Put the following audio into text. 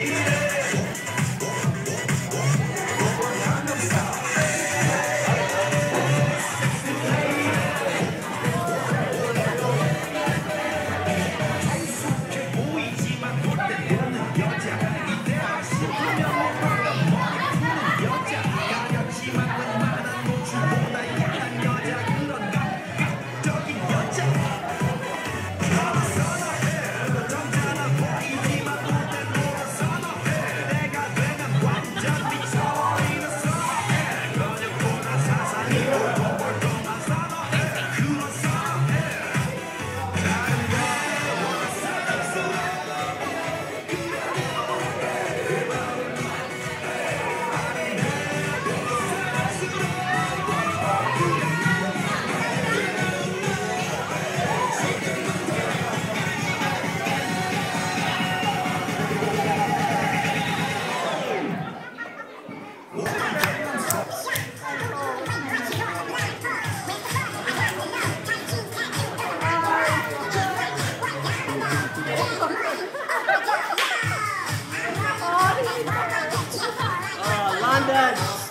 Amen. Yes.